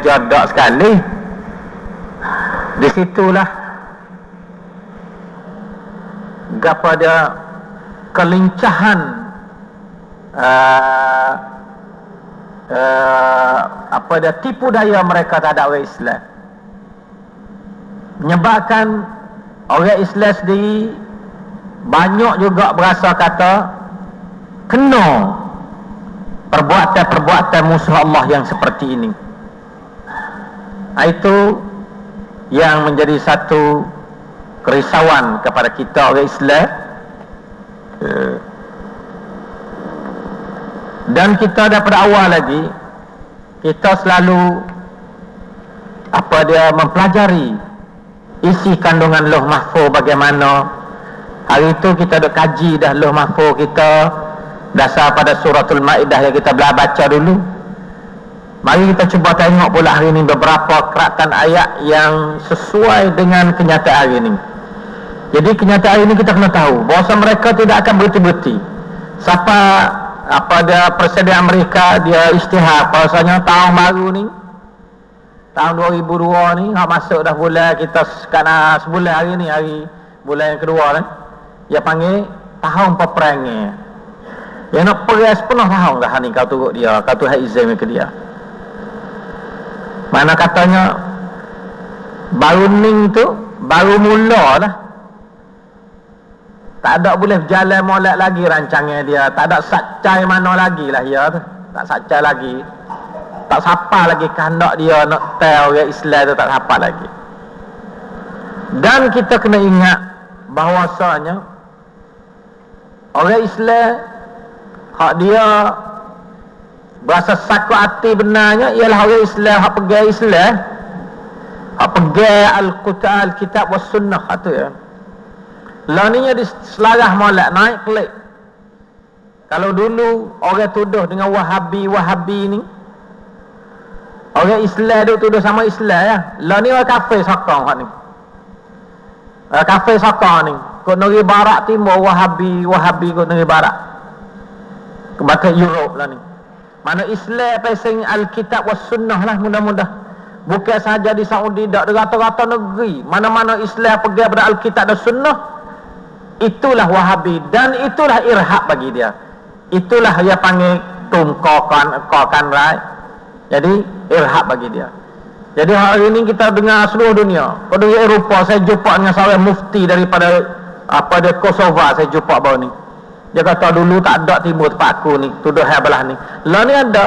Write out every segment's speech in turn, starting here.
jodoh sekali. Di situlah kepada kelincahan uh, uh, apa dia tipu daya mereka terhadap orang Islam. Menyebabkan orang Islam sendiri banyak juga berasa kata kena perbuatan-perbuatan musuh Allah yang seperti ini itu yang menjadi satu kerisauan kepada kita orang Islam. Eh, dan kita daripada awal lagi kita selalu apa dia mempelajari isi kandungan loh mahfuz bagaimana hari itu kita dah kaji dah loh mahfuz kita dasar pada suratul maidah yang kita belajar baca dulu Mari kita cuba tengok pula hari ini beberapa keratan ayat yang sesuai dengan kenyataan hari ini. Jadi kenyataan hari ini kita kena tahu bahawa mereka tidak akan berhenti-berhenti. Siapa apa dia Presiden Amerika dia istihar bahasanya tahun baru ni tahun 2002 ni hak masuk dah bulan kita sekarang sebulan hari ni hari bulan yang kedua ni dia panggil tahun peperangan. Yang nak pergi sepenuh tahun dah ni kau turut dia, kau tu hak izin ke dia. Mana katanya Baru ning tu Baru mula lah Tak ada boleh berjalan molek lagi rancangan dia. Tak ada satcai mana lagi lah ya Tak satcai lagi. Tak sapa lagi kandak dia Nak tell orang Islam tu tak sapa lagi. Dan kita kena ingat bahawasanya Orang Islam Hak dia Berasa sakut hati benarnya Ialah orang Islam Hak pergi Islam. Hak pergi Al-Qutan Al-Kitab wa Sunnah Itu ya ni di selarah molek Naik pelik. Kalau dulu Orang tuduh dengan Wahabi Wahabi ni Orang Islam tu tuduh sama Islam ya. Lah ni orang kafir sokong Hak ni. Orang kafir sokong ni. Kut negeri barat timur Wahabi Wahabi kut negeri barat. Kebakat Europe lah ni mana Islam pasang Alkitab was sunnah lah mudah-mudah. Bukan sahaja di Saudi, tak di rata-rata negeri. Mana-mana Islam pergi pada Alkitab dan sunnah. Itulah wahabi. Dan itulah irhab bagi dia. Itulah dia panggil tungkokan, kokan rai. Jadi irhab bagi dia. Jadi hari ini kita dengar seluruh dunia. Pada Eropah saya jumpa dengan seorang mufti daripada apa dia Kosova saya jumpa baru ni. Dia kata dulu tak ada timur tempat aku ni. Tuduh hai belah ni. Lah ni ada.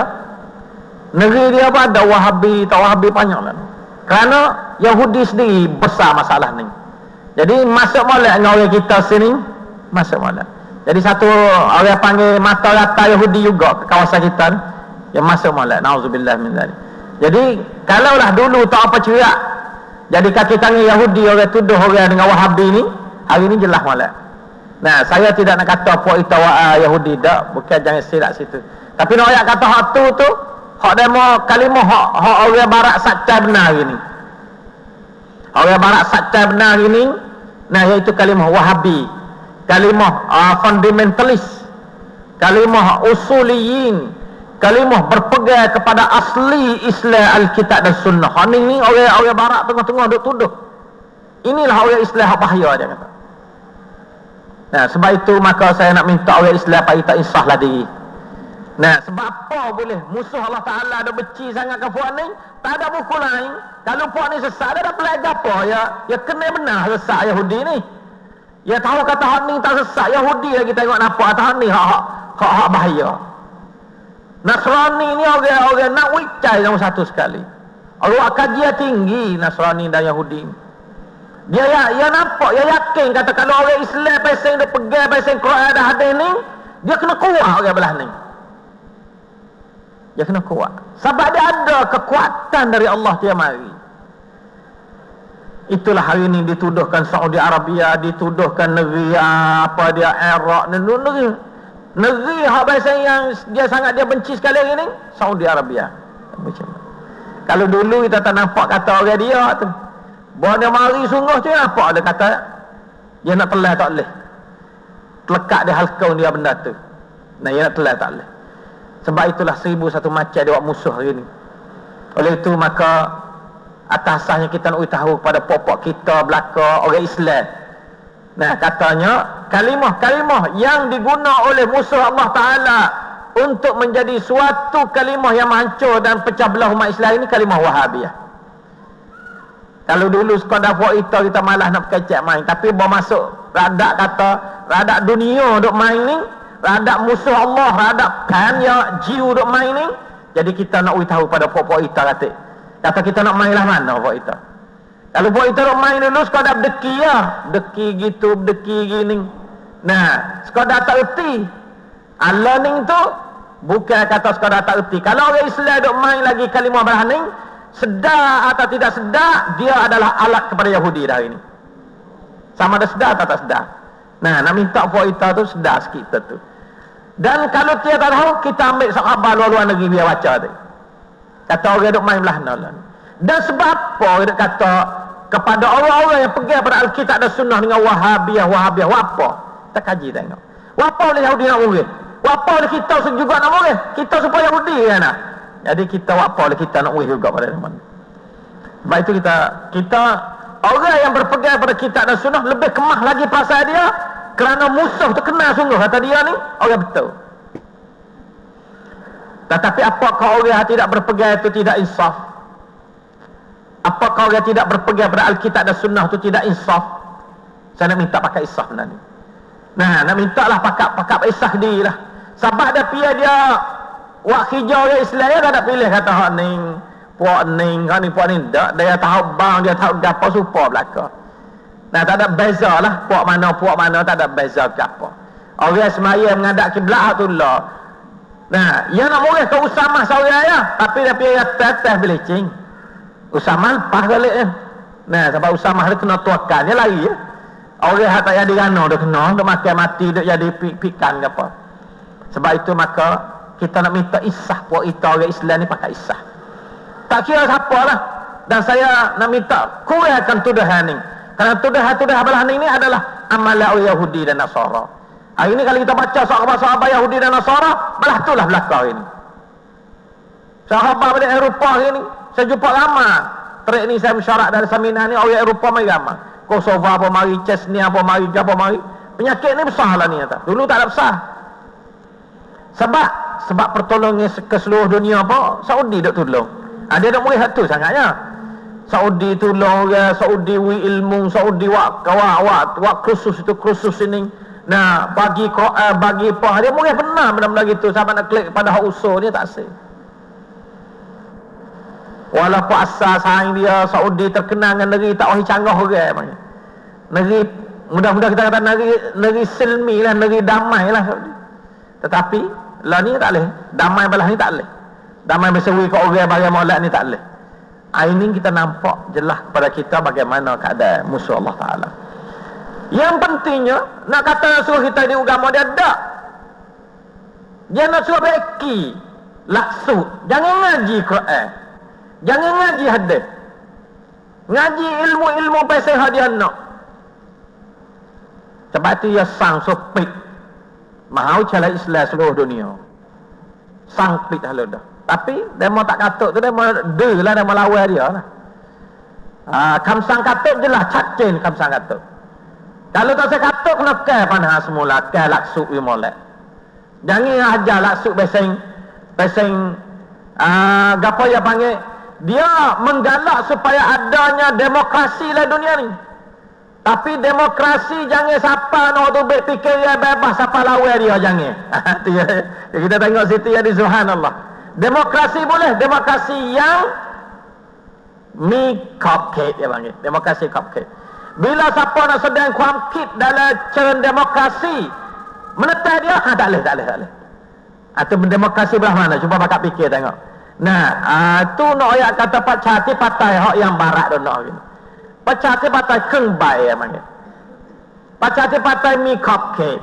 Negeri dia apa ada wahabi. Tak wahabi banyak lah. Kerana Yahudi sendiri besar masalah ni. Jadi masuk molek dengan orang kita sini. Masuk molek. Jadi satu orang panggil mata rata Yahudi juga ke kawasan kita ni. Yang masuk molek. Na'udzubillah min zalik. Jadi kalaulah dulu tak apa cerak. Jadi kaki tangan Yahudi orang tuduh orang dengan wahabi ni. Hari ni jelas molek. Nah, saya tidak nak kata puak itu wa Yahudi dak, bukan jangan silap situ. Tapi nak ayat kata hak tu tu, hak demo kalimah hak hak orang barat saccah benar ini. Orang barat saccah benar ini, nah iaitu kalimah Wahabi. Kalimah uh, fundamentalis. Kalimah usuliyin. Kalimah berpegang kepada asli Islam Alkitab dan Sunnah. Hak ni orang orang barat tengah-tengah duk tuduh. Inilah orang Islam hak bahaya dia kata. Nah, sebab itu maka saya nak minta orang Islam pagi tak insahlah diri. Nah, sebab apa boleh musuh Allah Taala ada benci sangat ke puak ni? Tak ada buku lain. Kalau puak ni sesat dia dah pelajar apa ya? Ya kena benar sesat Yahudi ni. Ya tahu kata hak ni tak sesat Yahudi lagi tengok nampak atas ni hak hak hak, hak bahaya. Nasrani ni orang-orang nak wicai nombor satu sekali. Allah kajian tinggi Nasrani dan Yahudi ni. Dia ya, ya nampak, ya yakin kata kalau orang Islam pasang dia pegang pasang Quran ada hadis ni, dia kena kuat orang belah ni. Dia kena kuat. Sebab dia ada kekuatan dari Allah dia mari. Itulah hari ini dituduhkan Saudi Arabia, dituduhkan negeri apa dia Iraq, negeri negeri hak bahasa yang dia sangat dia benci sekali hari ini, Saudi Arabia. Kalau dulu kita tak nampak kata orang dia tu, bahawa dia mari sungguh tu apa dia kata? Dia nak telah tak boleh. Telekat di halkau dia benda tu. Nah dia nak telah tak boleh. Sebab itulah seribu satu macam dia buat musuh hari ni. Oleh itu maka atas asasnya kita nak tahu kepada pokok kita belaka orang Islam. Nah katanya kalimah-kalimah yang diguna oleh musuh Allah Ta'ala untuk menjadi suatu kalimah yang menghancur dan pecah belah umat Islam ini kalimah wahabiyah kalau dulu sekadar buat itu kita malah nak kecek main. Tapi bawa masuk radak kata radak dunia duk main ni radak musuh Allah radak kan ya jiu duk main ni jadi kita nak tahu pada pokok itu kata kata kita nak main lah mana pokok itu? Kalau pokok itu duk main dulu sekadar deki ya. Deki gitu deki gini. Nah sekadar tak erti. Ah, learning tu bukan kata sekadar tak erti. Kalau orang Islam duk main lagi kalimah berhaning sedar atau tidak sedar dia adalah alat kepada Yahudi dah ini sama ada sedar atau tak sedar. Nah nak minta puak kita tu sedar sikit tu. Dan kalau dia tak tahu kita ambil sahabat luar-luar negeri dia baca tu. Kata orang duk main belah nol. Dan sebab apa dia kata kepada orang-orang yang pergi pada Alkitab dan Sunnah dengan Wahabiyah Wahabiyah apa? Kita kaji tengok. Apa oleh Yahudi nak murid? Apa oleh kita juga nak murid? Kita supaya Yahudi kan nak jadi kita apa oleh kita nak wih juga pada zaman. Sebab itu kita kita orang yang berpegang pada kitab dan sunnah lebih kemah lagi pasal dia kerana musuh tu kenal sungguh kata dia ni orang betul. Tetapi apakah orang yang tidak berpegang itu tidak insaf? Apakah orang yang tidak berpegang pada Alkitab dan Sunnah itu tidak insaf? Saya nak minta pakai insaf nanti. Nah, nak minta lah pakai pakai insaf dia lah. Sebab dia pia dia Wak hijau ya Islam ya tak ada pilih kata hak ning, puak ning, hak ni puak ni tak. Dia tahu bang, dia tahu gapo supa belaka. Nah tak ada beza lah puak mana puak mana tak ada beza gapo. Orang semaya mengadak kiblat tu lah. Nah, ia nak murah ke Usama seorang ya, tapi dia pergi teteh belicing. Usama lepas balik ya. Nah, sebab Usama dia kena tuakan, dia lari ya. Orang yang tak jadi gana, dia kena, dia makan mati, dia jadi pikan ke apa. Sebab itu maka kita nak minta isah buat kita orang Islam ni pakai isah. Tak kira siapa lah. Dan saya nak minta kurangkan tuduhan ni. Kerana tuduhan-tuduhan belah ni adalah amalan orang Yahudi dan Nasara. Hari ni kalau kita baca sahabat-sahabat Yahudi dan Nasara belah tu lah belakang ini sahabat dari Eropah ini saya jumpa ramai. Terik ni saya mensyarat dari seminar ni orang Eropah mari ramai. Kosova apa mari Chesnia apa mari apa mari. Penyakit ni besar lah ni dulu tak ada besar. Sebab sebab pertolongan ke seluruh dunia apa Saudi dok tolong ha, dia nak melihat tu sangatnya. Saudi tolong ya Saudi wi ilmu Saudi wak wak wak wak khusus itu khusus ini. Nah bagi Quran bagi apa dia mungkin pernah benda-benda gitu sampai nak klik pada hak usul dia tak sih. Walaupun asal saing dia Saudi terkenal dengan negeri tak wahi canggah orang negeri mudah-mudah kita kata negeri negeri silmi lah negeri damai lah. Tetapi lah ni tak boleh. Damai belah ni tak boleh. Damai bersewi ke orang bagi molek ni tak boleh. Ah, ini kita nampak jelas kepada kita bagaimana keadaan musuh Allah Ta'ala. Yang pentingnya nak kata suruh kita di agama dia tak dia nak suruh beki laksu jangan ngaji Quran. Jangan ngaji hadis. Ngaji ilmu-ilmu pasal dia nak. Sebab itu dia sang supik Mahau cara Islam seluruh dunia. Sangpit halau dah. Tapi demo tak katuk tu demo de lah demo lawan dia lah. Ha, kamsang katuk je lah cacin kamsang katuk. Kalau tak saya katuk kena kai panah semula kai laksuk we molek. Jangan ajar laksuk beseng beseng ah gapo ya panggil dia menggalak supaya adanya demokrasi lah dunia ni. Tapi demokrasi jangan siapa nak tu berfikir dia bebas siapa lawan dia jangan. ya. Kita tengok situ ya di subhanallah. Demokrasi boleh, demokrasi yang mi cupcake dia panggil. Demokrasi cupcake. Bila siapa nak sedang kuamkit dalam cara demokrasi, menetai dia, ha, tak boleh, tak boleh, tak boleh. Atau demokrasi belah mana? Cuba bakal fikir tengok. Nah, uh, tu nak ayat kata Pak Cati hak yang barat tu nak gini. ประชาธิปไตยครึ่งใบอะมันเนี่ยประชาธิปไตยมีขอบเขต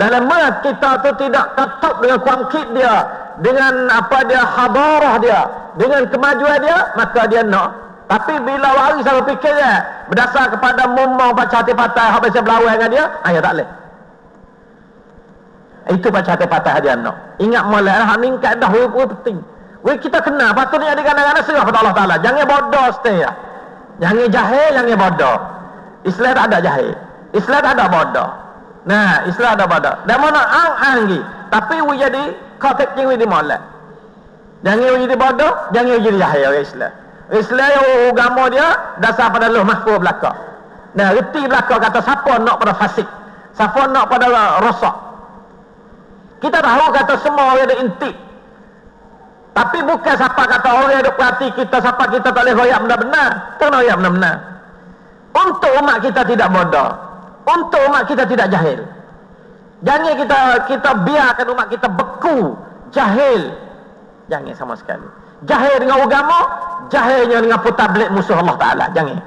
dalam มื่อ kita tu tidak tetap dengan kuam kit dia dengan apa dia hadarah dia dengan kemajuan dia maka dia nak tapi bila wari saya fikir dia berdasar kepada mumau baca hati patah habis saya berlawan dengan dia ayah tak boleh itu baca hati patah dia nak ingat mulai lah ni kaedah hukum penting Weh kita kena patutnya di kadang-kadang serah pada Allah Taala. Jangan bodoh stay ya. Jangan jahil, jangan bodoh. Islam tak ada jahil. Islam tak ada bodoh. Nah, Islam ada bodoh. Dan mana ang anggi. Tapi we jadi kecing we di molek. Jangan we jadi bodoh, jangan we jadi jahil orang Islam. Islam yang agama dia dasar pada Allah mahfuz belaka. Nah, reti belaka kata siapa nak pada fasik. Siapa nak pada rosak. Kita tahu kata semua orang ada intik. Tapi bukan siapa kata orang yang perhati kita, siapa kita tak boleh royak benar-benar. Tak royak benar-benar. Untuk umat kita tidak bodoh. Untuk umat kita tidak jahil. Jangan kita kita biarkan umat kita beku, jahil. Jangan sama sekali. Jahil dengan agama, jahilnya dengan putablik musuh Allah Ta'ala. Jangan.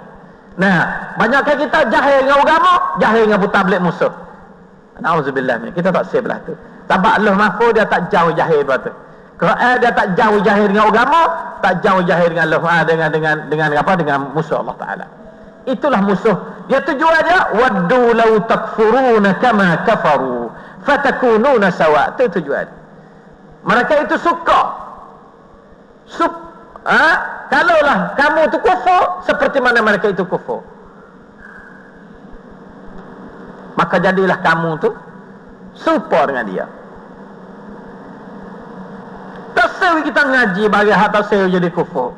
Nah, banyakkan kita jahil dengan agama, jahil dengan putablik musuh. Nauzubillah Kita tak save lah tu. Sebab Allah mahfuz dia tak jauh jahil lepas tu. Quran dia tak jauh jahil dengan agama, tak jauh jahil dengan Allah ah, dengan dengan dengan apa dengan musuh Allah Taala. Itulah musuh. Dia tujuan dia waddu law takfuruna kama kafaru fatakununa sawa. Itu tujuan. Mereka itu suka. Sup, ha? Kalaulah kamu itu kufur seperti mana mereka itu kufur. Maka jadilah kamu tu serupa dengan dia. Tafsir kita ngaji bagi hak tafsir jadi kufur.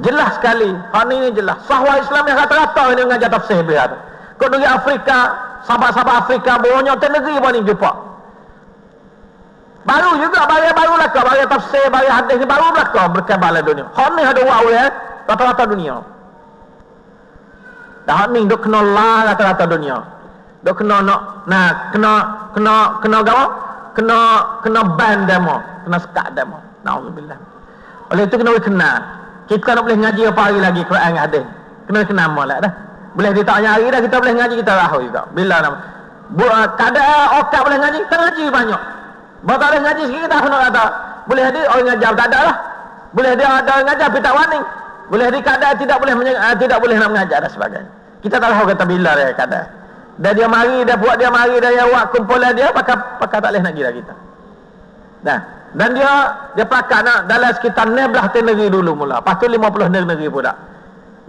Jelas sekali. Ini jelas. Sahwa Islam yang rata-rata ini mengajar tafsir biar. Kau pergi Afrika, sahabat-sahabat Afrika, banyak negeri pun ini jumpa. Baru juga, bagi baru lah kau, bagi tafsir, bagi hadis ni baru lah kau berkembang dunia. Hal ini ada waw ya, rata-rata dunia. Dah ni dok kena lah rata-rata dunia. Dok kena nak, nah, kena, kena, kena gawa? Kena kena ban demo, kena sekat demo. Nauzubillah. Oleh itu kena kenal. Kita nak boleh ngaji apa hari lagi Quran ada. Kena kenal molek dah. Boleh ditanya hari dah kita boleh ngaji kita tahu juga. Bila nama Bu, kada okak boleh ngaji, tak ngaji banyak. Bawa tak boleh ngaji sikit kita nak kata. Boleh ada orang ngajar tak ada lah. Boleh dia ada orang ngajar tapi tak wani. Boleh di kada tidak boleh uh, tidak boleh nak mengajar dan sebagainya. Kita tak tahu kata bila dia kada. Dan dia mari, dia buat dia mari, dia buat kumpulan dia, maka, maka tak boleh nak gila kita. Nah, dan dia dia pakai nak dalam sekitar 16 negeri dulu mula. Lepas tu 50 negeri pula.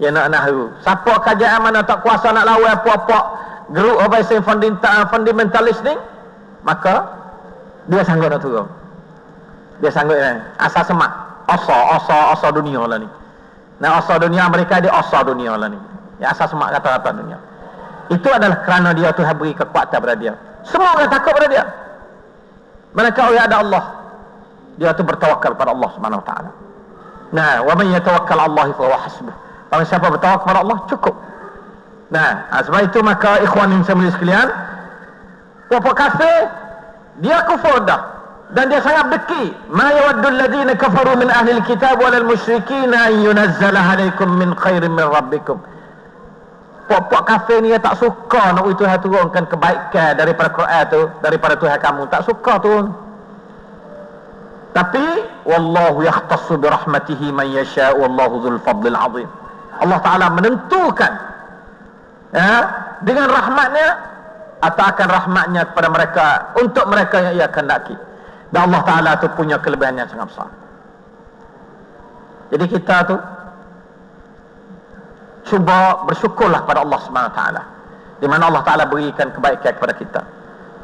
Ya nak haru. Siapa kajian mana tak kuasa nak lawan apa-apa grup apa yang fundamentalis ni, maka dia sanggup nak turun. Dia sanggup ni. Asal semak. Asa, asa, asa dunia lah ni. Nah, asa dunia mereka dia asa dunia lah ni. Ya asal semak kata-kata dunia. Itu adalah kerana dia Tuhan beri kekuatan pada dia. Semua orang takut pada dia. Mereka orang ada Allah. Dia tu bertawakal pada Allah Subhanahu Wa Taala. Nah, wa man yatawakkal Allah fa huwa hasbuh. Kalau siapa bertawakal pada Allah cukup. Nah, ha, sebab itu maka ikhwan yang saya sekalian, apa kafir dia kufur dah dan dia sangat deki ma yawaddu alladhina kafaru min ahli alkitab wal musyrikin an yunazzala alaikum min khairin min rabbikum Puak-puak kafir ni tak suka nak Tuhan turunkan kebaikan daripada Quran tu, daripada Tuhan kamu. Tak suka turun. Tapi wallahu yahtassu bi rahmatihi man yasha wallahu dzul fadlil azim. Allah Taala menentukan ya, dengan rahmatnya atau akan rahmatnya kepada mereka untuk mereka yang ia kehendaki. Dan Allah Taala tu punya kelebihan yang sangat besar. Jadi kita tu cuba bersyukurlah pada Allah Taala. Di mana Allah Taala berikan kebaikan kepada kita.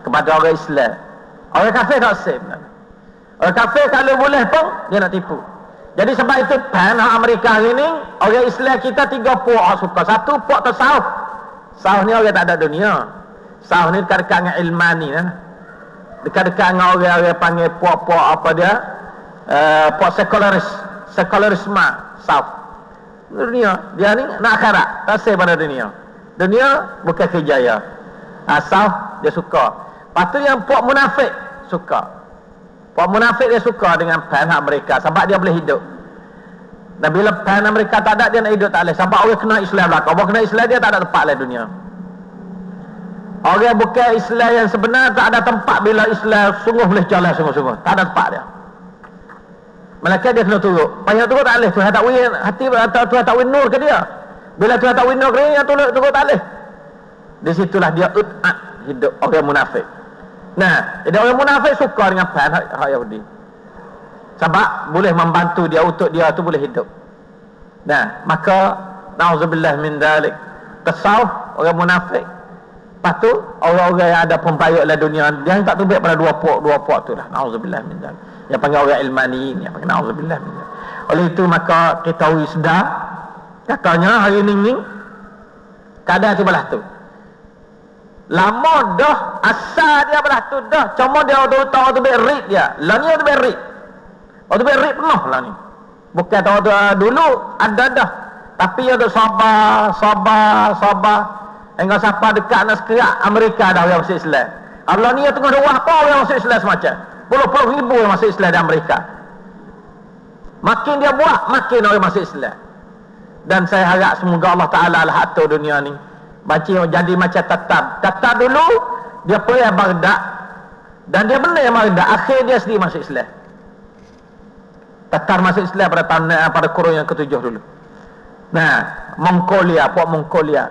Kepada orang Islam. Orang kafir tak save orang kafir kalau boleh pun dia nak tipu. Jadi sebab itu panah Amerika ini orang Islam kita tiga puak suka. Satu puak tasawuf sawuf ni orang tak ada dunia. Sawuf ni dekat-dekat dengan ilmani kan? dekat-dekat dengan orang-orang panggil puak-puak apa dia? Uh, puak sekularis. Sekularisme sawuf dunia. Dia ni nak akhirat. Kasih pada dunia. Dunia bukan kejaya asal dia suka. Lepas tu yang puak munafik suka. Puak munafik dia suka dengan plan hak mereka sebab dia boleh hidup. Dan bila plan mereka tak ada dia nak hidup tak boleh. Sebab orang kena Islam belakang orang kena Islam dia tak ada tempat lah dunia. Orang bukan Islam yang sebenar tak ada tempat bila Islam sungguh boleh jalan sungguh-sungguh. Tak ada tempat dia Malaikat dia kena turut. Payah turut tak boleh. Tuhan tak win hati Tuhan tak win nur ke dia. Bila Tuhan tak win nur ke dia, turut, turut tak boleh. Di situlah dia ut'at hidup orang munafik. Nah, jadi orang munafik suka dengan pan Yahudi. sebab boleh membantu dia untuk dia tu boleh hidup nah maka na'udzubillah min dalik kesal orang munafik lepas tu orang-orang yang ada pembayuk dalam dunia yang tak terbaik pada dua puak dua puak tu lah na'udzubillah min dalik yang panggil orang ilmani yang panggil na'udzubillah min dalik oleh itu maka kita sedar katanya hari ini ni keadaan tu belah tu. Lama dah asal dia belah tu dah. Cuma dia tu tahu tu berit dia. Lah ni tu berit tu berit penuh lah ni. Bukan tahu tu uh, dulu ada dah. Tapi tu sabar sabar sabar hingga siapa dekat nak sekerak Amerika dah orang masuk Islam Allah ni tengah dua apa orang masuk Islam semacam puluh-puluh ribu yang masuk Islam di Amerika makin dia buat makin orang masuk Islam. Dan saya harap semoga Allah Ta'ala lah atur dunia ni. Baca jadi macam tetap tetap dulu dia pergi Baghdad dan dia benar yang Baghdad akhir dia sendiri masuk Islam. Tatar masuk Islam pada tahun pada kurun yang ketujuh dulu. Nah Mongolia puak Mongolia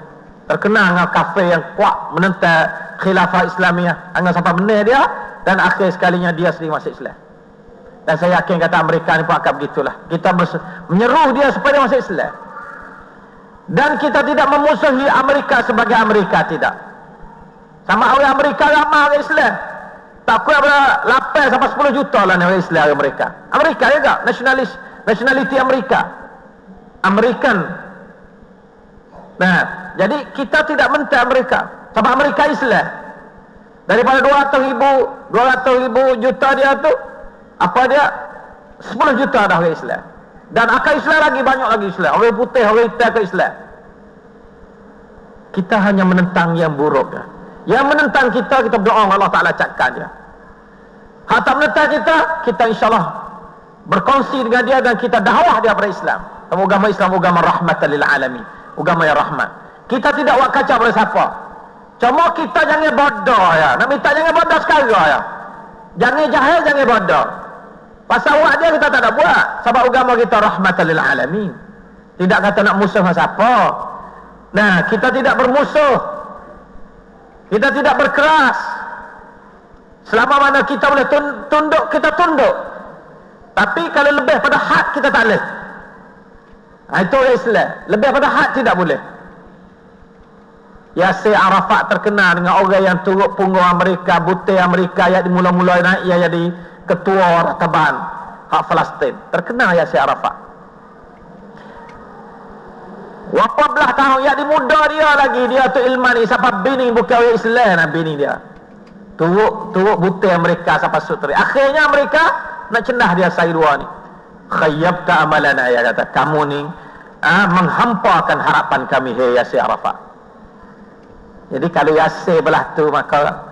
terkenal dengan kafe yang kuat menentang khilafah Islamiah dengan sampai benar dia dan akhir sekalinya dia sendiri masuk Islam. Dan saya yakin kata mereka ni pun akan begitulah. Kita menyeruh dia supaya dia masuk Islam. Dan kita tidak memusuhi Amerika sebagai Amerika tidak. Sama orang Amerika ramai orang Islam. Tak kuat pada 8 sampai 10 juta lah orang Islam orang Amerika. Amerika juga nasionalis nationality Amerika. American. Nah jadi kita tidak mentah Amerika sebab Amerika Islam. Daripada 200 ribu 200 ribu juta dia tu apa dia? 10 juta dah orang Islam. Dan akal Islam lagi banyak lagi Islam. Orang putih orang hitam ke Islam. Kita hanya menentang yang buruk ya. yang menentang kita kita berdoa Allah Ta'ala cakap dia. Hak tak menentang kita kita insyaAllah berkongsi dengan dia dan kita dakwah dia pada Islam. Agama Islam agama rahmatan lil alamin. Agama yang rahmat kita tidak buat kacau pada siapa cuma kita jangan bodoh ya nak minta jangan bodoh sekarang ya jangan jahil jangan bodoh Pasal awak dia kita tak nak buat. Sebab agama kita rahmatan lil alamin. Tidak kata nak musuh dengan siapa. Nah, kita tidak bermusuh. Kita tidak berkeras. Selama mana kita boleh tunduk, kita tunduk. Tapi kalau lebih pada hak, kita tak boleh. Itu Islam. Lebih pada hak, tidak boleh. Yasir Arafat terkenal dengan orang yang turut punggung Amerika, butir Amerika yang dimula-mula naik, yang jadi ketua rataban hak Palestin. Terkenal ya si Arafat. Wapa belah tahun yang dimuda dia lagi dia tu ilman ni siapa bini bukan orang Islam nak bini dia. Turuk turuk butir mereka sampai sutri akhirnya mereka nak cendah dia saya dua ni. Khayyabta amalana ya kata kamu ni ah, menghampakan harapan kami hei Yasir Arafat jadi kalau Yasir belah tu maka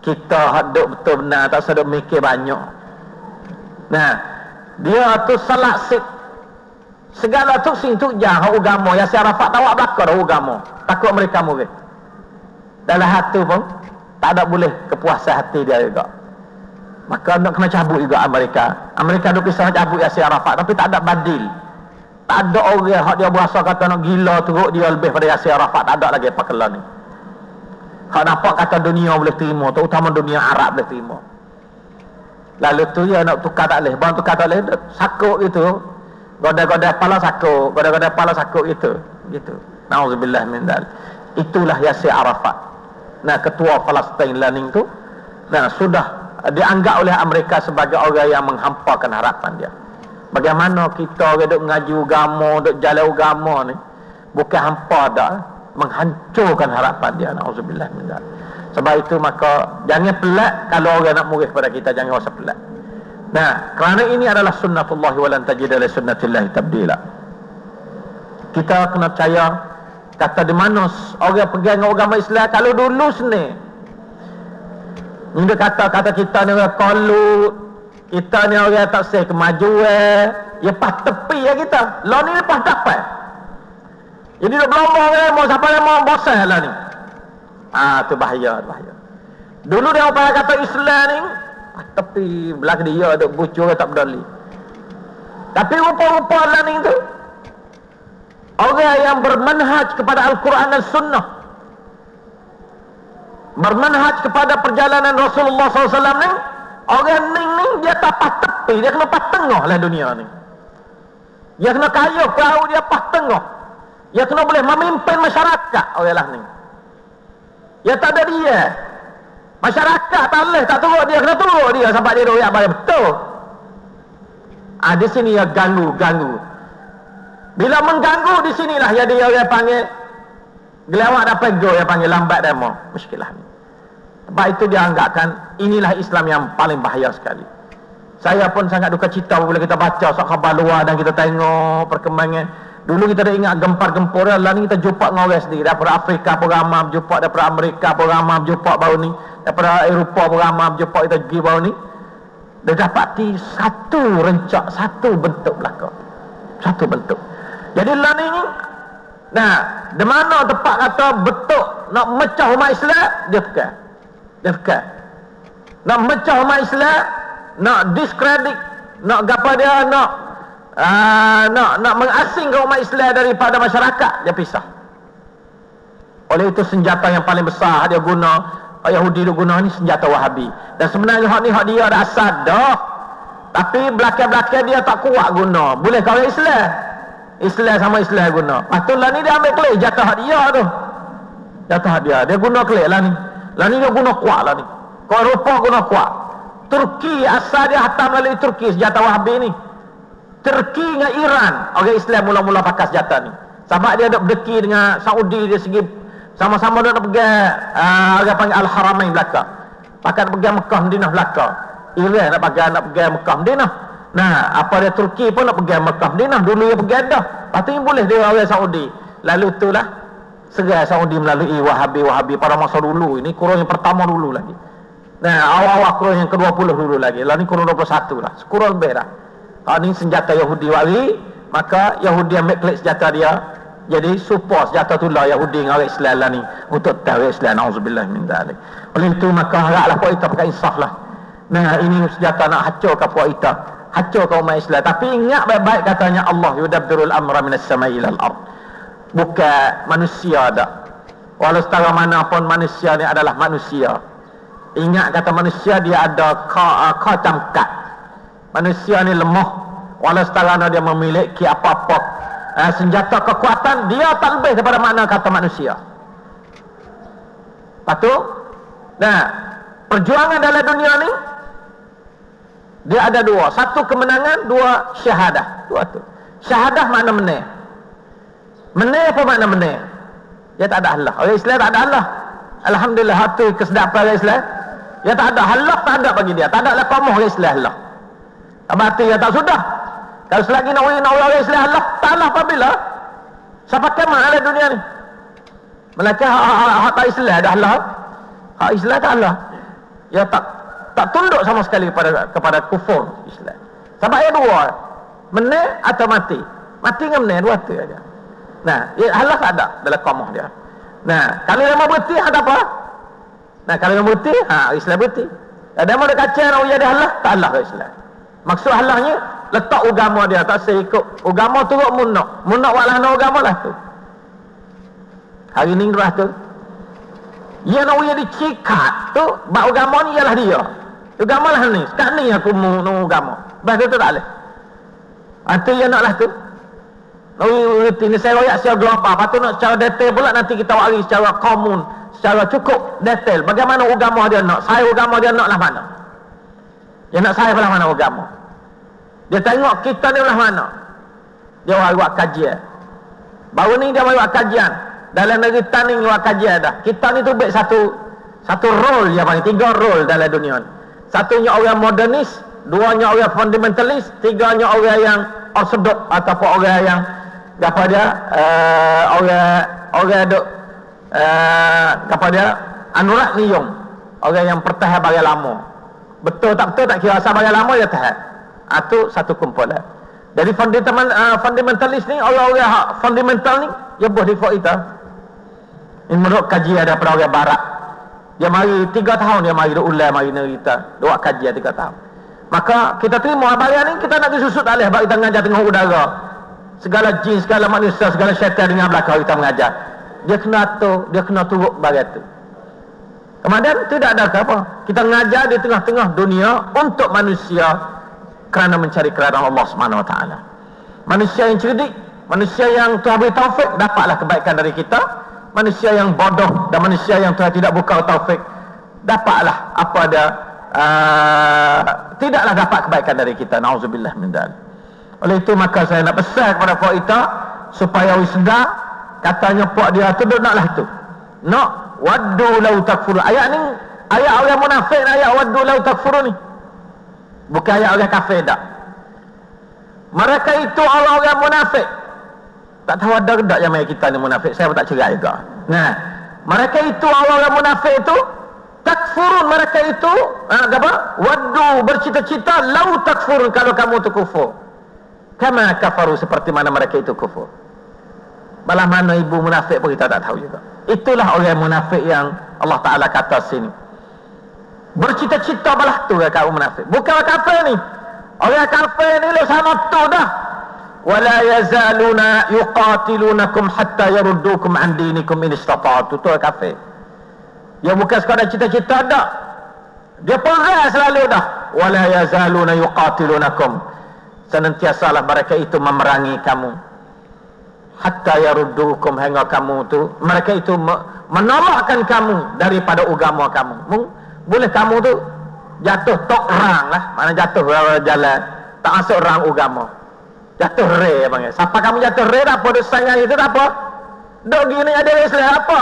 kita haduk betul benar tak sedap mikir banyak. Nah dia tu salat sik segala tu sing tu jah agama yang si Arafat tahu belakang dah agama takut mereka murid. Dalam hati pun tak ada boleh kepuasan hati dia juga. Maka nak kena cabut juga Amerika. Amerika duk kisah cabut Yasir Arafat tapi tak ada badil. Tak ada orang yang dia berasa kata nak gila teruk dia lebih pada Yasir Arafat. Tak ada lagi apa kelan ni Hak nampak kata dunia boleh terima, terutama dunia Arab boleh terima. Lalu tu ya nak tukar tak boleh. Bang tukar tak boleh, sakuk gitu. Goda-goda kepala sakuk, goda-goda kepala sakuk gitu. Gitu. Nauzubillah min dzalik. Itulah Yasir Arafat. Nah, ketua Palestin Learning tu nah sudah dianggap oleh Amerika sebagai orang yang menghampakan harapan dia. Bagaimana kita orang duk mengaji agama, duk jalan agama ni bukan hampa dah menghancurkan harapan dia. Naudzubillah min sebab itu maka jangan pelat kalau orang nak murid kepada kita jangan rasa pelat. Nah kerana ini adalah sunnatullah wa lan tajida li sunnatillah tabdila. Kita kena percaya kata di mana orang pegang agama Islam kalau dulu sini ini kata kata kita ni orang kalut kita ni orang tak sah kemajuan ya pas tepi ya kita. Lo ni pas dapat jadi dia berlomba ke mau siapa yang mau bosan lah ni. Ah tu bahaya, bahaya. Dulu dia apa kata Islam ni ah, tapi belakang dia ada bucur tak berdali. Tapi rupa-rupa lah ni tu orang yang bermanhaj kepada Al-Quran dan Sunnah bermanhaj kepada perjalanan Rasulullah SAW ni orang ning ni dia tak pas tepi dia kena pas tengah lah dunia ni dia kena kaya perahu dia pas tengah dia kena boleh memimpin masyarakat. Orang lah ni. Dia tak ada dia. Masyarakat tak boleh tak turut dia. Kena turut dia sampai dia royak bayar betul. Ah di sini ya ganggu ganggu bila mengganggu di sinilah ya dia orang panggil gelawak dapat go yang panggil lambat demo. Ni. Sebab itu dia anggapkan inilah Islam yang paling bahaya sekali. Saya pun sangat duka cita bila kita baca sok khabar luar dan kita tengok perkembangan dulu kita dah ingat gempar-gempur lah ni kita jumpa dengan orang sendiri. Daripada Afrika pun ramai berjumpa daripada Amerika pun ramai berjumpa baru ni. Daripada Eropah pun ramai berjumpa kita pergi baru ni. Dia dapati satu rencak satu bentuk belakang. Satu bentuk. Jadi lah ni nah di mana tempat kata betul nak mecah umat Islam dia pegang dia pegang nak mecah umat Islam nak diskredit nak apa dia nak uh, nak nak mengasingkan umat Islam daripada masyarakat dia pisah. Oleh itu senjata yang paling besar dia guna Yahudi dia guna ni senjata Wahabi. Dan sebenarnya hak ni hak dia ada asal dah. Tapi belakang-belakang dia tak kuat guna. Boleh kau Islam? Islam sama Islam guna. Lepas lah ni dia ambil klik jatah hak dia tu. Jatah dia. Dia guna klik lah ni. Lah ni dia guna kuat lah ni. Kau Eropah guna kuat. Turki asal dia hantar melalui Turki senjata Wahabi ni Turki dengan Iran. Orang Islam mula-mula pakai senjata ni. Sebab dia ada berdeki dengan Saudi dia segi sama-sama dia nak pergi uh, orang panggil Al-Haramain belakang pakai nak pergi Mekah Madinah belakang Iran nak pergi nak pergi Mekah Madinah. Nah apa dia Turki pun nak pergi Mekah Madinah. Dulu dia pergi dah tu boleh dia orang Saudi. Lalu itulah serai Saudi melalui Wahabi-Wahabi pada masa dulu. Ini kurun yang pertama dulu lagi. Nah awal-awal kurun yang ke-20 dulu lagi. Lah ni kurun 21 lah. Sekurang lebih dah ha, ni senjata Yahudi wali maka Yahudi ambil klik senjata dia. Jadi support senjata tu lah Yahudi dengan orang Islam lah ni. Untuk tahu Islam na'udzubillah min dhalik. Oleh itu maka haraplah puak kita pakai insaf lah. Nah ini senjata nak ke puak kita ke umat Islam. Tapi ingat baik-baik katanya Allah yudabbirul amra minas samai ilal ard. Bukan manusia dah walau setara mana pun manusia ni adalah manusia. Ingat kata manusia dia ada khatam kat manusia ni lemah walau setara dia memiliki apa-apa uh, senjata kekuatan dia tak lebih daripada makna kata manusia. Lepas tu nah perjuangan dalam dunia ni dia ada dua. Satu kemenangan dua syahadah. Dua tu. Syahadah makna menang menang apa makna menang dia tak ada Allah. Orang Islam tak ada Allah. Alhamdulillah hati kesedapan orang Islam. Dia tak ada. Allah tak ada bagi dia. Tak ada lah kamu orang Islam Allah Abati dia tak sudah kalau selagi nak nak orang Islam Allah Ta'ala apabila Siapa kemah ada dunia ni Melaka hak tak Islam dah Allah Hak Islam tak Allah Ya tak tak tunduk sama sekali kepada kepada kufur Islam. Sebab ada dua. Menang atau mati. Mati dengan menang dua tu aja. Nah, ya Allah tak ada dalam kaumah dia. Nah, kalau dia mau berhenti ada apa? Nah, kalau dia mau berhenti, ha Islam berhenti. Ada mau dekat kacau nak jadi Allah, tak Allah Islam. Maksud Allahnya letak agama dia tak saya ikut agama turut munak munak walah no agama lah tu. Hari ni gerah tu. Ia nak uya dicikat tu bak agama ni ialah dia. Agama lah ni. Sekarang ni aku mau no agama. Bah tu tak boleh. Itu ia nak lah tu Oh, ini saya royak secara global. Lepas tu nak secara detail pula nanti kita wari secara komun, secara cukup detail. Bagaimana agama dia nak? Saya agama dia nak lah mana? Dia nak saya lah mana agama? Dia tengok kita ni belah mana. Dia orang buat kajian. Baru ni dia buat kajian. Dalam negeri Taning buat kajian dah. Kita ni tu baik satu satu role dia panggil. Tiga role dalam dunia ni. Satunya orang modernis. Duanya orang fundamentalis. Tiganya orang yang ortodok. Ataupun orang yang apa dia uh, orang orang duk uh, apa dia anurak niyum orang yang pertahan bagi lama betul tak betul tak kira asal bagi lama dia tahan? Itu satu kumpulan. Dari fundamental, uh, fundamentalis ni orang-orang fundamental ni dia buat di kita. Ini menurut kaji ada pada orang barat. Dia mari tiga tahun dia mari ulai mari kita. Dia buat kaji tiga tahun. Maka kita terima abang ni kita nak disusut alih bagi kita mengajar tengah udara. Segala jin segala manusia segala syaitan dengan belakang kita mengajar. Dia kena tu dia kena turut bagi tu Kemudian tidak ada apa. Kita mengajar di tengah-tengah dunia untuk manusia kerana mencari keridhaan Allah Subhanahu Wa Taala. Manusia yang cerdik, manusia yang Tuhan beri taufik dapatlah kebaikan dari kita. Manusia yang bodoh dan manusia yang Tuhan tidak buka taufik dapatlah apa ada uh, tidaklah dapat kebaikan dari kita. Nauzubillah min. Oleh itu maka saya nak pesan kepada puak kita supaya wisda katanya puak dia tu naklah tu. Nak waddu law takfur. Ayat ni ayat orang munafik ayat waddu law takfur ni. Bukan ayat orang kafir dak. Mereka itu orang-orang munafik. Tak tahu ada tak yang kita ni munafik. Saya pun tak cerai juga. Nah, mereka itu orang-orang munafik itu takfurun mereka itu ha, apa? Waddu bercita-cita lau takfurun kalau kamu tu kufur. Kama kafaru seperti mana mereka itu kufur. Malah mana ibu munafik pun kita tak tahu juga. Itulah orang munafik yang Allah Ta'ala kata sini. Bercita-cita balah tu kaum munafik. Bukan kafir ni. Orang kafir ni lo sama tu dah. Wala yazaluna yuqatilunakum hatta yaruddukum an dinikum in istata'tu. Tu kafir. Yang bukan sekadar cita-cita dah. Dia perang selalu dah. Wala yazaluna yuqatilunakum. Senantiasalah mereka itu memerangi kamu. Hatta yaruddukum hingga kamu tu. Mereka itu menolakkan kamu daripada agama kamu. Boleh kamu tu jatuh tok rang lah. Mana jatuh jalan. Tak masuk rang agama. Jatuh re bang. Siapa kamu jatuh re apa dosanya itu apa. Dok gini ada Islam apa?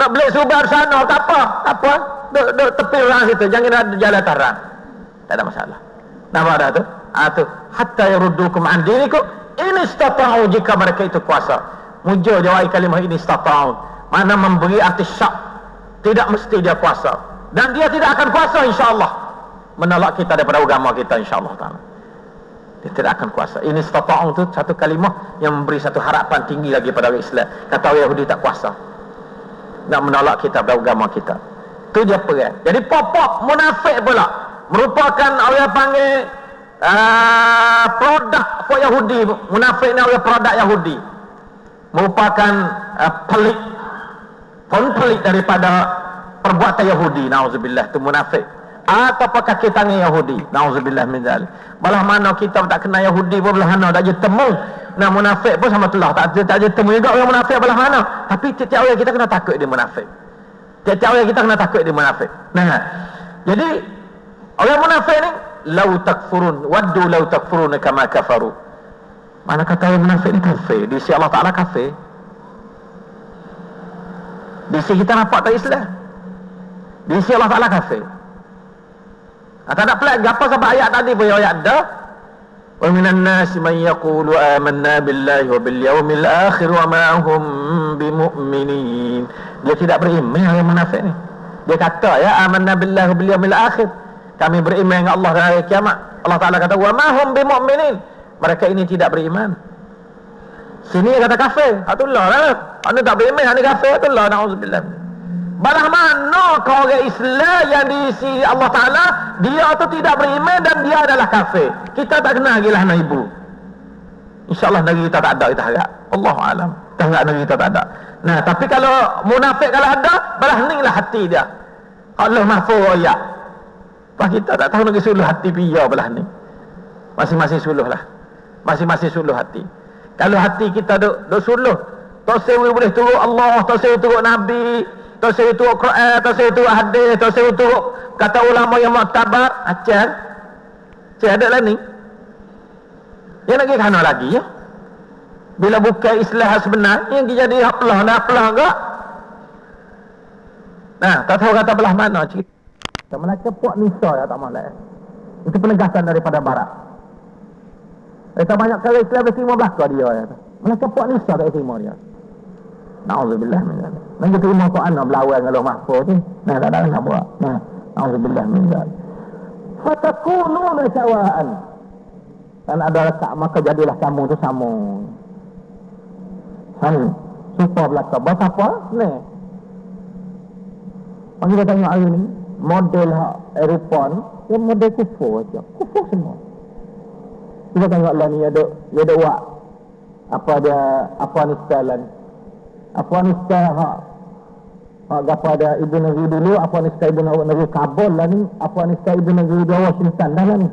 Nak beli subar sana tak apa. Tak apa. Dok, dok tepi rang situ. Jangan ada jalan tarang. Tak ada masalah. Nama ada tu? Ah tu. Hatta yaruddukum an dinikum in istata'u jika mereka itu kuasa. Mujur jawab kalimah ini istata'u. Mana memberi arti syak. Tidak mesti dia kuasa. Dan dia tidak akan kuasa insyaallah. Menolak kita daripada agama kita insyaallah taala. Dia tidak akan kuasa. Ini stata'u itu satu kalimah yang memberi satu harapan tinggi lagi pada orang Islam. Kata orang Yahudi tak kuasa. Nak menolak kita daripada agama kita. Itu dia perang. Jadi popok munafik pula. Merupakan orang panggil uh, produk for Yahudi? Munafik ni orang produk Yahudi. Merupakan uh, pelik. Pun pelik daripada perbuatan Yahudi. Nauzubillah tu munafik. Ataupun kaki tangan Yahudi. Nauzubillah min zalik. Malah mana kita tak kenal Yahudi pun belah mana je temu. Nah munafik pun sama telah. Tak je tak je temu juga orang munafik belah mana. Tapi tiap-tiap orang kita kena takut dia munafik. Tiap-tiap orang kita kena takut dia munafik. Nah jadi orang munafik ni lau takfurun waddu lau takfurun kama kafaru mana kata orang munafik ni kafir di sisi Allah Ta'ala kafir di sisi kita nampak tak Islam di sisi Allah Ta'ala kafir. Ha, tak nak pelik. Apa sebab ayat tadi pun ayat dah. Wa minan nasi man yaqulu amanna billahi wa bil yawmil akhir wa ma hum bimu'minin. Dia tidak beriman yang munafik ni. Dia kata ya amanna billahi wa bil yawmil akhir. Kami beriman dengan Allah dan hari kiamat. Allah Ta'ala kata wa ma hum bimu'minin. Mereka ini tidak beriman. Sini kata kafir. Atullah lah. Anda tak beriman, anda kafir. Atullah. Na'udzubillah. Balah mana kau orang Islam yang diisi Allah Ta'ala Dia tu tidak beriman dan dia adalah kafir Kita tak kenal lagi lah ibu InsyaAllah negeri kita tak ada kita harap Allah Alam Kita harap negeri kita tak ada Nah tapi kalau munafik kalau ada Balah ni lah hati dia Allah mahfuz ya Pak kita tak tahu negeri suluh hati piya belah ni Masing-masing suluh lah Masing-masing suluh hati Kalau hati kita duk, duk suluh sewa boleh turut Allah sewa turut Nabi Tafsir itu Quran, tafsir itu hadis, tafsir itu kata ulama yang muktabar, acar. Saya ada lah ni. Yang lagi kana lagi ya. Bila buka Islam sebenar, yang jadi apalah, nak apalah enggak? Nah, tak tahu kata belah mana cerita. Tak Melaka puak Nisa ya tak malah. Itu penegasan daripada barat. Eh, tak banyak kali Islam mesti 15 kau dia ya. Melaka puak Nisa tak terima dia. Na'udzubillah min zalik. Dan kita terima Quran nak berlawan dengan Allah Mahfuz ni. Nah, tak ada nak buat. Nah, na'udzubillah min zalik. Fatakununa sawa'an. Dan ada letak maka jadilah kamu tu sama. Sama. Supaya belakang. Buat apa? Ni. Orang kita tengok hari ni. Model Eropa ni. Dia model kufur saja. Kufur semua. Kita tengok lah ni. Dia ada buat. Apa dia. Apa ni sekalian. Afghanistan ha. Ha, kepada ibu negeri dulu, Afghanistan ibu negeri Kabul lah ni, Afghanistan ibu negeri dia Washington dah lah ni.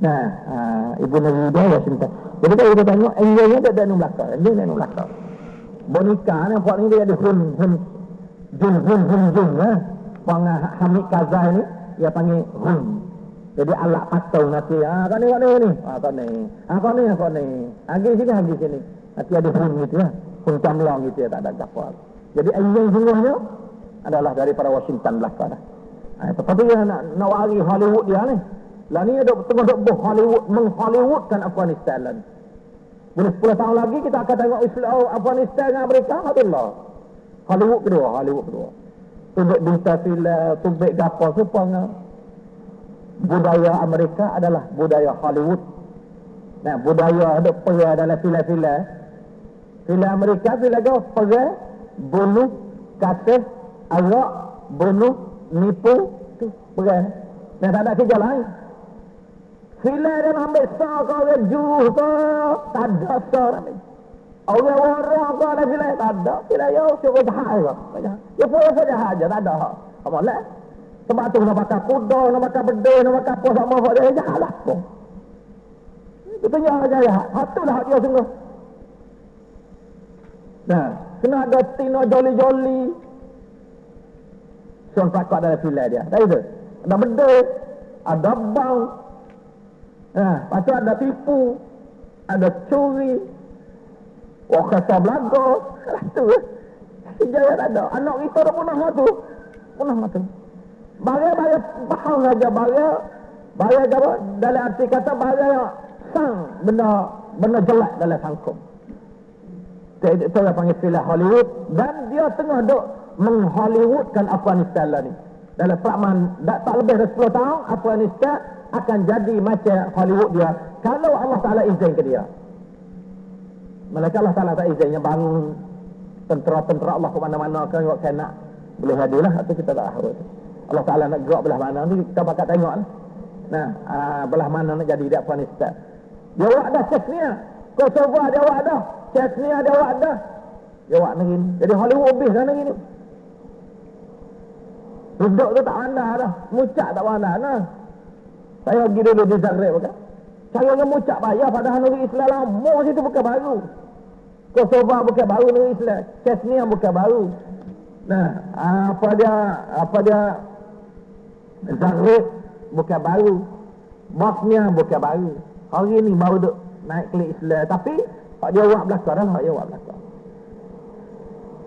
Nah, ha, ibu negeri dia Washington. Jadi kalau kita tengok, angle-nya tak ada ni belakang. Angle ni belakang. Bonika ni, Puan ni dia ada hun, hun, jun, hun, hun, jun. Eh. Puan Hamid Kazai ni, dia panggil hun. Jadi alat patung nanti. Ah, kau ni, kau ni, ni. Ah, kau ni. Ah, kau ni, kau ni. Agi sini, agi sini. Nanti ada hun gitu ya. Hun camlong gitu ya, tak ada kapal. Jadi angle sungguhnya adalah dari para Washington belakang. Ah, tetapi dia nak, nak wari Hollywood dia ni. Lah ni ada tengah dok boh Hollywood meng Hollywoodkan Afghanistan lah. Boleh 10 tahun lagi kita akan tengok Islam Afghanistan dengan Amerika Alhamdulillah. Hollywood kedua, Hollywood kedua. Tumbek duta sila, tumbek gapo supaya budaya Amerika adalah budaya Hollywood. Nah, budaya ada pergi adalah sila-sila. Sila Amerika sila go pergi bunuh, kasih, arak, bunuh, nipu, tu pergi. Nah, tak ada kerja lain. Sila dia ambil sah kau orang juruh tu. Tak ada sah Orang orang kau ada sila. Tak ada. Sila ya cukup jahat. Ya ya jahat je. Tak ada. Apa lah? Sebab tu nak pakai kuda, nak pakai bedul, nak pakai apa sama. Dia jahat lah. Itu yang aja ya. Hatu lah dia sungguh. Nah, kena ada tino joli-joli. Soal pakak dalam sila dia. Tak itu? Ada bedul, ada bang, lepas tu ada tipu, ada curi, wah kata belaga, lah tu. Sejaya tak ada. Anak kita dah punah tu. Punah tu. Barang barang bahang saja barang. Barang apa? Dalam arti kata barang yang sang benda benda jelek dalam sangkum. Itu yang panggil istilah Hollywood. Dan dia tengah duk menghollywoodkan Afghanistan lah ni. Dalam peraman, tak lebih dari 10 tahun, Afghanistan akan jadi macam Hollywood dia kalau Allah Ta'ala izin ke dia Malaikat Allah Ta'ala tak izin yang bangun tentera-tentera Allah ke mana-mana kan yang saya nak boleh hadirlah atau kita tak harus Allah Ta'ala nak gerak belah mana ni kita bakal tengok lah. nah aa, belah mana nak jadi di Afghanistan dia buat dah Chechnya Kosovo dia buat dah Chechnya dia buat dah dia negeri ni jadi Hollywood habis dah ni Duduk tu tak pandai dah. Mucak tak pandai dah. Saya pergi dulu di Zagreb kan. Cara yang mucak bayar padahal negeri Islam lama situ bukan baru. Kosovo bukan baru negeri Islam. Chechnya bukan baru. Nah, apa dia apa dia Zagreb bukan baru. Bosnia bukan baru. Hari ni baru duk naik ke Islam. Tapi hak dia buat belakang dah hak dia buat belakang.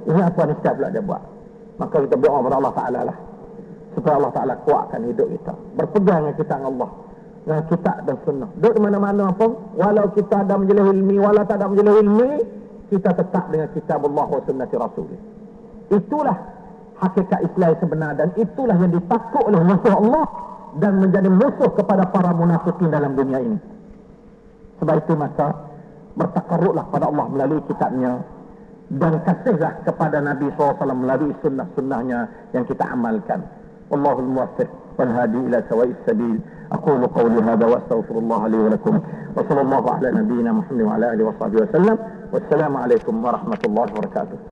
Ini apa ni pula dia buat. Maka kita berdoa kepada Allah Ta'ala lah supaya Allah Ta'ala kuatkan hidup kita berpegang dengan kita Allah dengan kitab dan sunnah. Duduk di mana-mana pun, walau kita ada menjelih ilmi, walau tak ada menjelih ilmi, kita tetap dengan kitab Allah wa sunnati rasul. Itulah hakikat Islam sebenar dan itulah yang ditakut oleh musuh Allah dan menjadi musuh kepada para munafikin dalam dunia ini. Sebab itu maka bertakarutlah pada Allah melalui kitabnya dan kasihlah kepada Nabi SAW melalui sunnah-sunnahnya yang kita amalkan. Allahul Muwafiq. والهادي إلى سواء السبيل. أقول قولي هذا وأستغفر الله لي ولكم. وصلى الله على نبينا محمد وعلى آله وصحبه وسلم. والسلام عليكم ورحمة الله وبركاته.